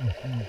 嗯